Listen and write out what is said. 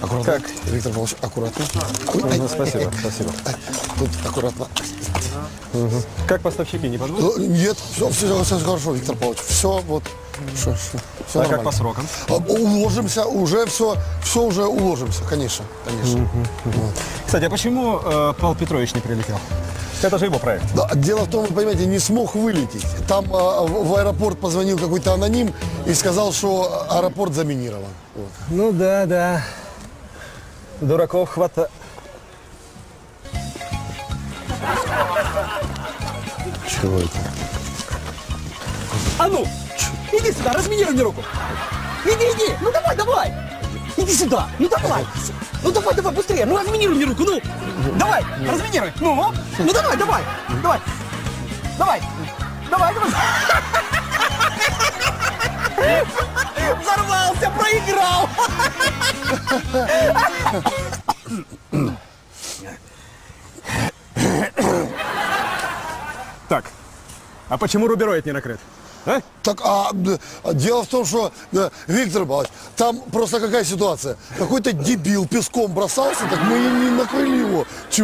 Аккуратно. Как? Виктор Павлович, аккуратно. Ну, спасибо, спасибо. Тут аккуратно. Как поставщики не подводят? Э, Нет, все, все, все хорошо, Виктор Павлович. Все вот, все, все, все А как по срокам? Уложимся, уже все, все уже уложимся, конечно, конечно. Вот. Кстати, а почему э, Павел Петрович не прилетел? Это же его проект. Да, дело в том, вы понимаете, не смог вылететь. Там а, в в аэропорт позвонил какой-то аноним и сказал, что аэропорт заминирован. Вот. Ну да, да. Дураков хватает. Чего это? А ну, иди сюда, разминируй мне руку. Иди, иди, ну давай, давай. Иди сюда, ну давай. Ну давай, давай, быстрее, ну разминируй мне руку, ну. Давай, разминируй. Ну, ну давай, давай, давай. Давай, давай, давай. Взорвался, проиграл. Так, а почему рубероид не накрыт? А? Так, а д- дело в том, что, э, Виктор Павлович, там просто какая ситуация? Какой-то дебил песком бросался, так мы и не накрыли его. Чего?